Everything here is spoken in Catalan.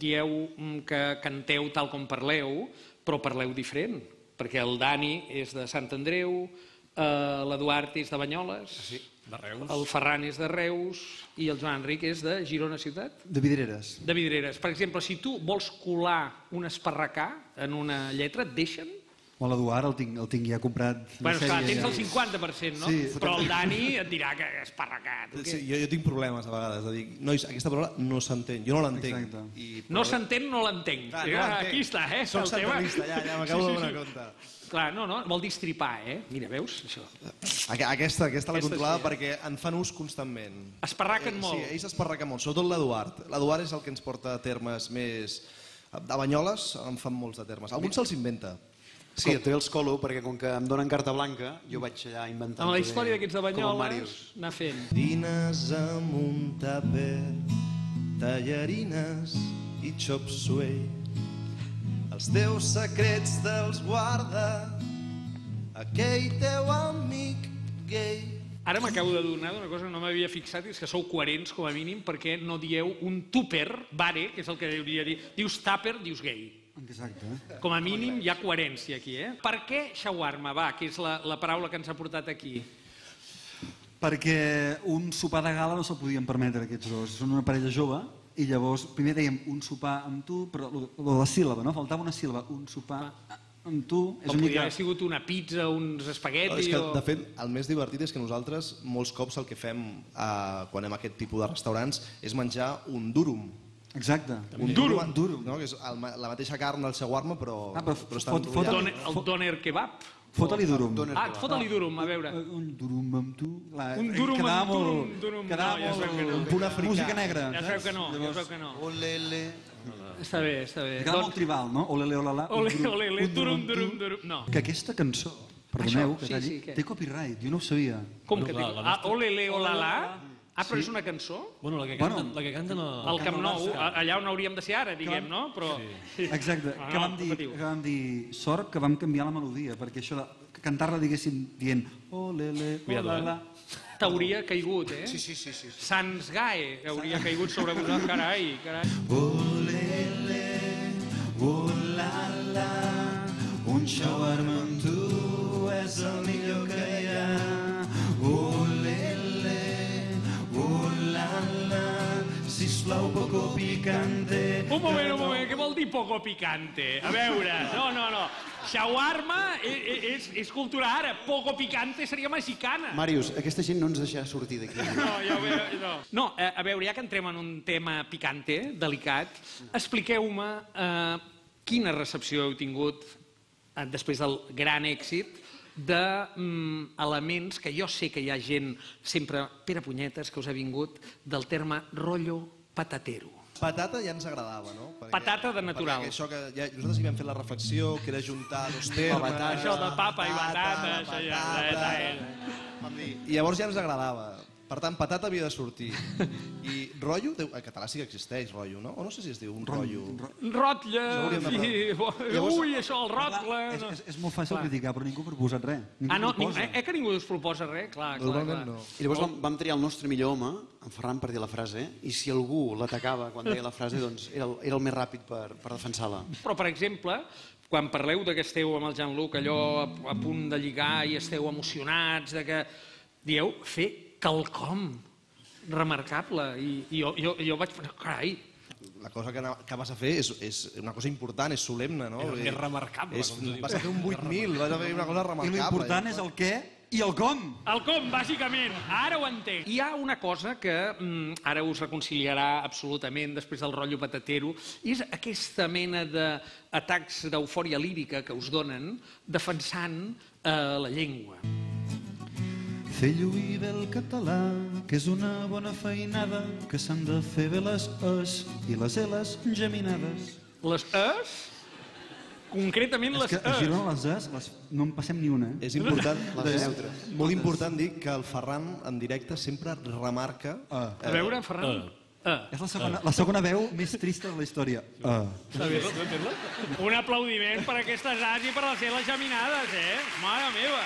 dieu mm, que canteu tal com parleu, però parleu diferent, perquè el Dani és de Sant Andreu, eh, l'Eduard és de Banyoles, Sí, de Reus. el Ferran és de Reus i el Joan Enric és de Girona Ciutat. De Vidreres. De Vidreres. Per exemple, si tu vols colar un esparracà en una lletra, et deixen? O l'Eduard el tinc, el tinc ja comprat. Bueno, esclar, sèrie, tens el 50%, no? Sí. Però el Dani et dirà que esparracà. Tu Sí, jo, jo tinc problemes a vegades de dir, nois, aquesta paraula no s'entén, jo no l'entenc. Exacte. I, No s'entén, no l'entenc. No Ah, l'entenc. Aquí està, eh? Soc el tema. centralista, ja, ja m'acabo Sí, sí, de donar sí. compte. Clar, no, no, vol dir estripar, eh? Mira, veus? Això. Aqu- Aquesta, aquesta l'he Aquesta controlada sí, eh? perquè en fan ús constantment. Esparraquen Eh, molt. Sí, ells esparraquen molt, sobretot l'Eduard. L'Eduard és el que ens porta a termes més... De Banyoles en fan molts de termes. Alguns se'ls inventa. Sí, també els colo, perquè com que em donen carta blanca, jo vaig allà inventant... Amb la història d'aquests de Banyoles, anar fent. Dines amb un tàper, tallarines i xop suey. Els teus secrets te'ls guarda aquell teu amic gay. Ara m'acabo de donar d'una cosa que no m'havia fixat, i és que sou coherents, com a mínim, perquè no dieu un tupper, bare, que és el que hauria de dir. Dius tàper, dius gay. Exacte. Com a mínim hi ha coherència aquí, eh? Per què shawarma, va, que és la, la paraula que ens ha portat aquí? Perquè un sopar de gala no se'l podien permetre aquests dos. Són una parella jove i llavors primer dèiem un sopar amb tu, però lo, lo de la síl·laba, no? Faltava una síl·laba. Un sopar amb tu és podria mica... haver sigut una pizza, uns No, espaguetis... és que, o... de fet, el més divertit és que nosaltres molts cops el que fem eh, quan anem a aquest tipus de restaurants és menjar un durum. Exacte. Un durum. durum, durum. No? que és el, la mateixa carn del shawarma, però, Ah, però però està fot- fot-. Doner, el doner kebab. Fota-li durum. Ah, fota-li durum, a veure. Un durum amb tu... Clar, Un durum quedava amb molt- durum, durum. Quedava No, ja molt... no. Un punt africà. Música negra. Ja sabeu que no, ja sabeu que no. Olele. Està bé, està bé. Quedava molt tribal, no? Olele, olala. un Ole, durum, un durum, durum, durum. No. Que aquesta cançó, perdoneu, Això, que sí, talli, sí, té copyright, jo no ho sabia. Com que la- la Ah, nostra- ole, le, olala. Ah, però és una cançó? Bueno, la que Bueno. canten, la que canten. Al Camp Nou, a- allà on hauríem de ser ara, diguem, no? Però... Exacte, Ah, que, no, vam dir, patiu. que vam dir sort que vam canviar la melodia, perquè això de cantar-la, diguéssim, dient olele, Cuidado, olala... T'hauria caigut, eh? Sí, sí, sí, sí. Sants Gae hauria caigut sobre vosaltres. Carai, carai. Olele, olala, un shawarma amb tu és el millor sisplau, poco picante. Un moment, un moment, què vol dir poco picante? A veure, no, no, no. Shawarma és, és, és cultura ara, poco picante seria mexicana. Màrius, aquesta gent no ens deixarà sortir d'aquí. No, ja ho veig, no. No, eh, a veure, ja que entrem en un tema picante, delicat, expliqueu-me eh, quina recepció heu tingut eh, després del gran èxit de mm, que jo sé que hi ha gent, sempre, Pere Punyetes, que us ha vingut, del terme rotllo patatero. Patata ja ens agradava, no? Perquè, Patata de natural. Perquè això que ja, nosaltres hi vam fer la reflexió, que era juntar dos termes... Això de papa i batata, això ja... patata. ja, Vam dir, I llavors ja ens agradava. Per tant, patata havia de sortir. I rotllo, deu- en català sí que existeix rotllo, no? O no sé si es diu un rotllo. Rotlle, fi, Llavors- ui, això, el rotle... És, és, és molt fàcil Clar. criticar, però ningú ha proposat res. Ningú Ah, no, proposa. eh, eh, que ningú us proposa res? Clar, clar, clar. no. I llavors vam, vam triar el nostre millor home, en Ferran, per dir la frase, i si algú l'atacava quan deia la frase, doncs era el, era el més ràpid per, per defensar-la. Però, per exemple, quan parleu de que esteu amb el Jean-Luc allò a, a punt de lligar i esteu emocionats, de que dieu fer quelcom remarcable. I, i jo, jo, jo vaig pensar, carai, La cosa que, que vas a fer és, és una cosa important, és solemne, no? És- és remarcable, És, com vas a fer un 8.000, vas a fer una cosa I remarcable. l'important és el què i el com. el com, bàsicament, ara ho entenc. Hi ha una cosa que mm, ara us reconciliarà absolutament després del rotllo patatero, i és aquesta mena d'atacs d'eufòria lírica que us donen defensant eh, la llengua. Fer lluir bé el català, que és una bona feinada, que s'han de fer bé les es i les eles geminades. Les es, concretament És les que a es. Girona les es les, no en passem ni una. Eh? És important, Les és neutres. molt important dir que el Ferran en directe sempre remarca Ah. A veure, Ferran. Ah. És la segona, la segona veu més trista de la història. Ah. Un aplaudiment per aquestes as i per les seves geminades, eh? Mare meva!